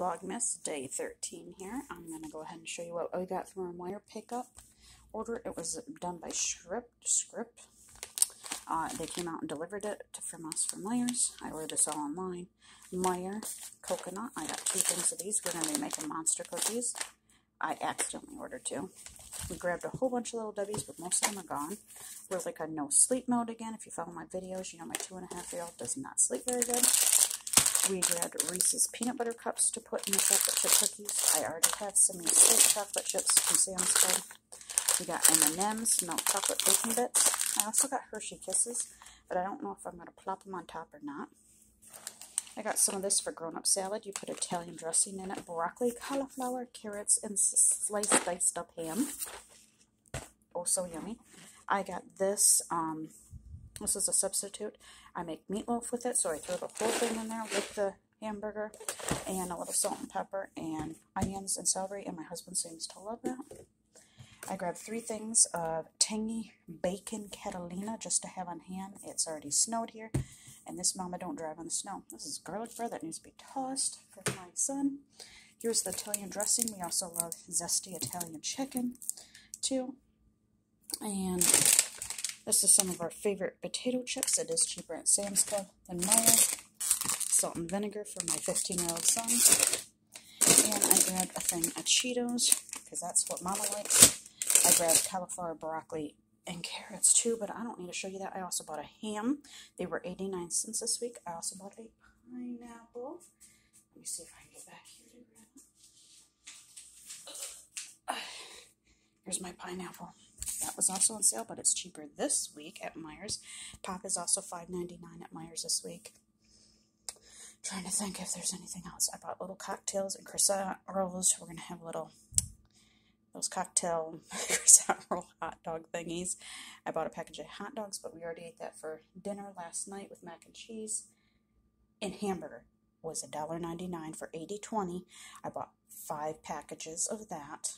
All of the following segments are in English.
Vlogmas Day 13 here. I'm going to go ahead and show you what we got from our Meijer pickup order. It was done by Shipt. Shipt. Uh, they came out and delivered it to, from us from Meijers. I ordered this all online. Meijer coconut. I got two things of these. We're going to be making monster cookies. I accidentally ordered two. We grabbed a whole bunch of little W's, but most of them are gone. We're like on no sleep mode again. If you follow my videos, you know my two and a half year old does not sleep very good. We grabbed Reese's peanut butter cups to put in the chocolate chip cookies. I already have some sweet chocolate chips from Sam's Club. We got M&M's, milk chocolate bacon bits. I also got Hershey Kisses, but I don't know if I'm going to plop them on top or not. I got some of this for grown-up salad. You put Italian dressing in it, broccoli, cauliflower, carrots, and sliced diced up ham. Oh, so yummy. I got this um, this is a substitute. I make meatloaf with it, so I throw the whole thing in there with the hamburger and a little salt and pepper and onions and celery, and my husband seems to love that. I grabbed three things of tangy bacon Catalina just to have on hand. It's already snowed here, and this mama don't drive on the snow. This is garlic bread that needs to be tossed for my son. Here's the Italian dressing. We also love zesty Italian chicken, too. And this is some of our favorite potato chips. It is cheaper at Sam's Club than Meijer. Salt and vinegar for my 15-year-old son. And I grabbed a thing of Cheetos, because that's what Mama likes. I grabbed cauliflower, broccoli, and carrots too, but I don't need to show you that. I also bought a ham. They were 89 cents this week. I also bought a pineapple. Let me see if I can get back here to grab it. Here's my pineapple. That was also on sale, but it's cheaper this week at Meijers. Pop is also $5.99 at Meijers this week. Trying to think if there's anything else. I bought little cocktails and croissant rolls. We're going to have little, those cocktail croissant roll hot dog thingies. I bought a package of hot dogs, but we already ate that for dinner last night with mac and cheese. And hamburger was $1.99 for 80.20. I bought five packages of that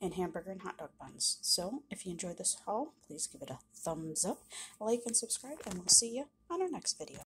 and hamburger and hot dog buns. So, if you enjoyed this haul, please give it a thumbs up, like, and subscribe, and we'll see you on our next video.